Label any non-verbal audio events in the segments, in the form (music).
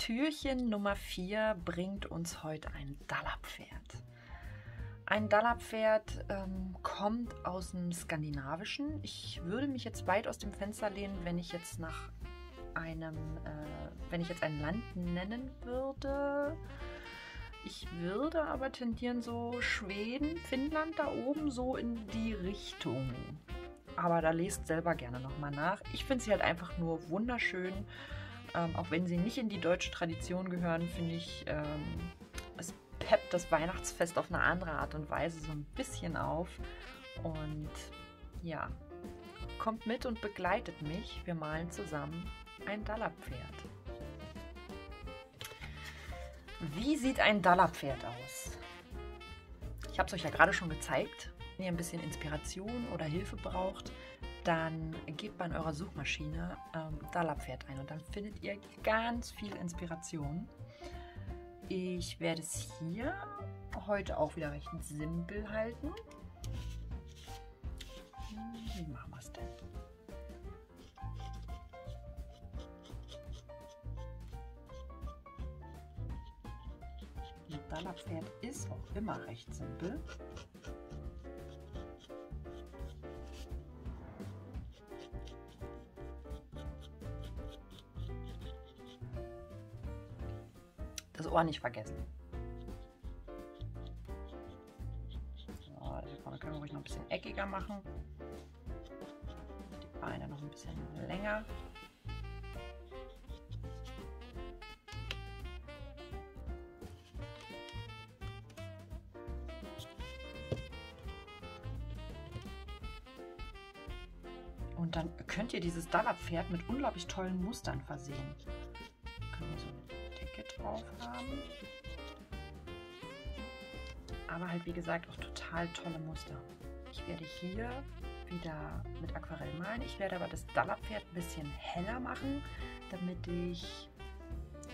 Türchen Nummer 4 bringt uns heute ein Dallapferd. Ein Dallapferd ähm, kommt aus dem Skandinavischen. Ich würde mich jetzt weit aus dem Fenster lehnen, wenn ich jetzt nach einem, äh, wenn ich jetzt ein Land nennen würde. Ich würde aber tendieren so Schweden, Finnland da oben so in die Richtung. Aber da lest selber gerne nochmal nach. Ich finde sie halt einfach nur wunderschön. Ähm, auch wenn sie nicht in die deutsche Tradition gehören, finde ich, ähm, es peppt das Weihnachtsfest auf eine andere Art und Weise so ein bisschen auf. Und ja, kommt mit und begleitet mich. Wir malen zusammen ein Dallerpferd. Wie sieht ein Dallerpferd aus? Ich habe es euch ja gerade schon gezeigt. Wenn ihr ein bisschen Inspiration oder Hilfe braucht, dann gebt mal eurer Suchmaschine ähm, Dalapferd ein und dann findet ihr ganz viel Inspiration. Ich werde es hier heute auch wieder recht simpel halten. Wie machen wir es denn? Ein Dalapferd ist auch immer recht simpel. Das Ohr nicht vergessen. So, die können wir ruhig noch ein bisschen eckiger machen. Die Beine noch ein bisschen länger. Und dann könnt ihr dieses Dallerpferd mit unglaublich tollen Mustern versehen. Aber halt wie gesagt auch total tolle Muster. Ich werde hier wieder mit Aquarell malen. Ich werde aber das Dallerpferd ein bisschen heller machen, damit ich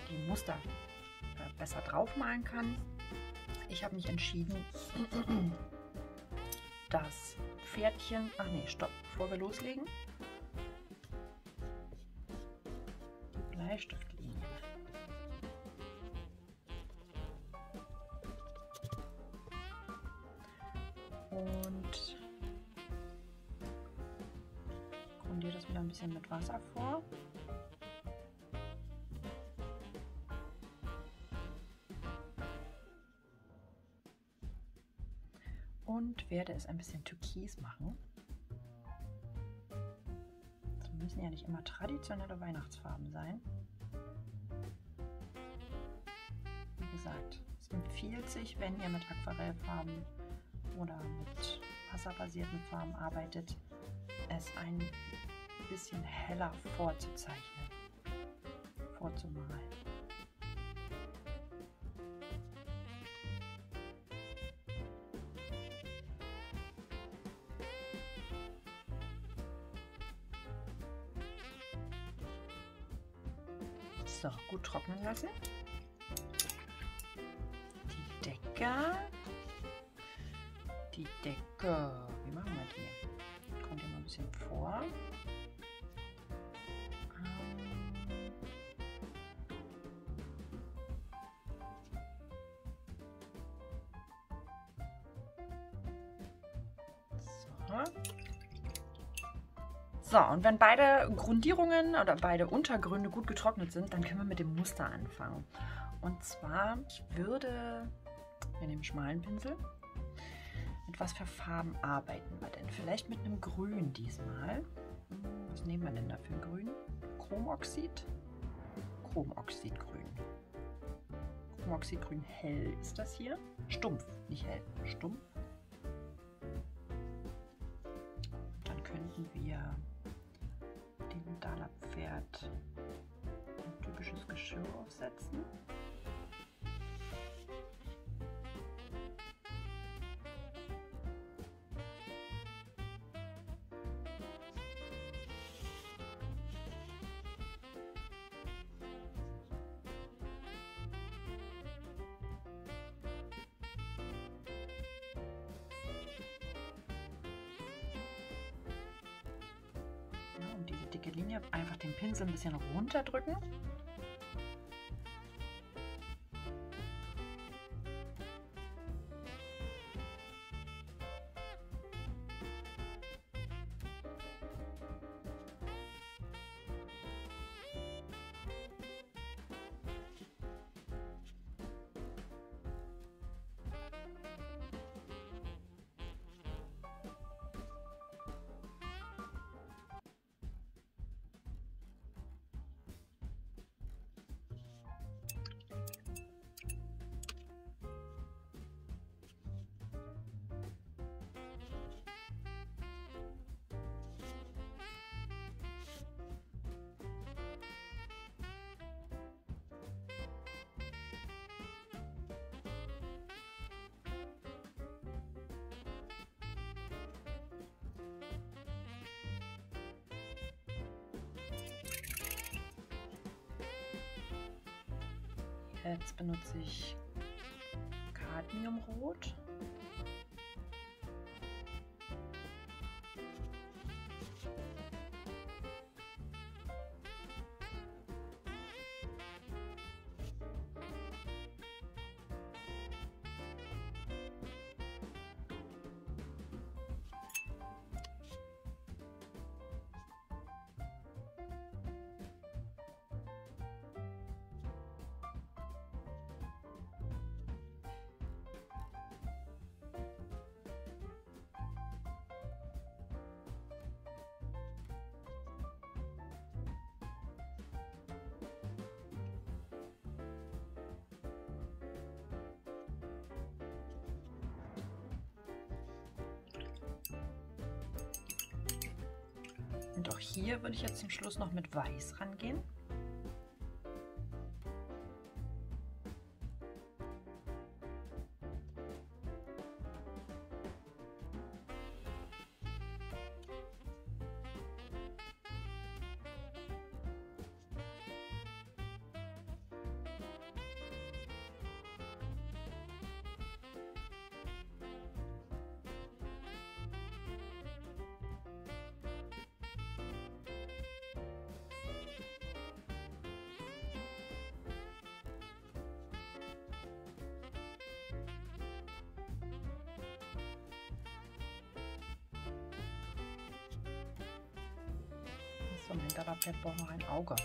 die Muster äh, besser drauf malen kann. Ich habe mich entschieden, (clears throat) das Pferdchen, ach nee, stopp, bevor wir loslegen, die grundiere das wieder ein bisschen mit Wasser vor. Und werde es ein bisschen türkis machen. Das müssen ja nicht immer traditionelle Weihnachtsfarben sein. Wie gesagt, es empfiehlt sich, wenn ihr mit Aquarellfarben oder mit wasserbasierten Farben arbeitet, es ein bisschen heller vorzuzeichnen, vorzumalen. So, gut trocknen lassen. Die Decke die Decke. Wie machen wir die? Kommt hier mal ein bisschen vor. So. Und wenn beide Grundierungen oder beide Untergründe gut getrocknet sind, dann können wir mit dem Muster anfangen. Und zwar, ich würde, wir nehmen schmalen Pinsel, mit was für Farben arbeiten wir denn? Vielleicht mit einem Grün diesmal. Was nehmen wir denn da für ein Grün? Chromoxid? Chromoxidgrün. Chromoxidgrün hell ist das hier. Stumpf, nicht hell, stumpf. Könnten wir dem Dalapferd ein typisches Geschirr aufsetzen. Dicke Linie einfach den Pinsel ein bisschen runterdrücken. Pads benutze ich Cadmiumrot. Und auch hier würde ich jetzt zum Schluss noch mit Weiß rangehen. So, mein Darabpferd braucht noch ein Auge.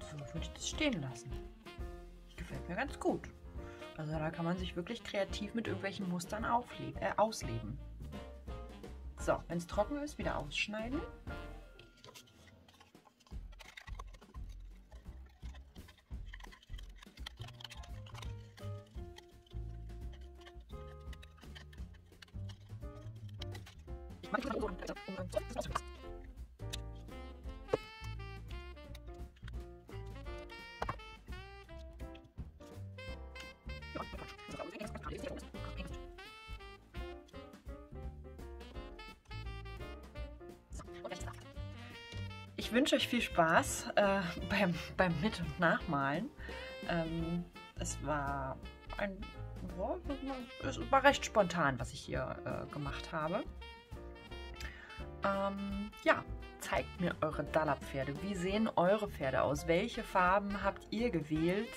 So würde ich das stehen lassen. Gefällt mir ganz gut. Also da kann man sich wirklich kreativ mit irgendwelchen Mustern äh, ausleben. So, wenn es trocken ist, wieder ausschneiden. Ich wünsche euch viel Spaß äh, (laughs) beim, beim Mit- und Nachmalen. Ähm, es war ein, es war recht spontan, was ich hier äh, gemacht habe. Ähm, ja, zeigt mir eure Dalla-Pferde. Wie sehen eure Pferde aus? Welche Farben habt ihr gewählt,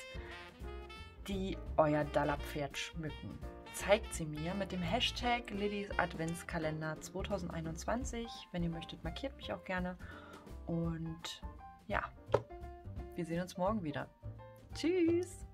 die euer Dalla-Pferd schmücken? Zeigt sie mir mit dem Hashtag Lillys Adventskalender 2021. Wenn ihr möchtet, markiert mich auch gerne. Und ja, wir sehen uns morgen wieder. Tschüss!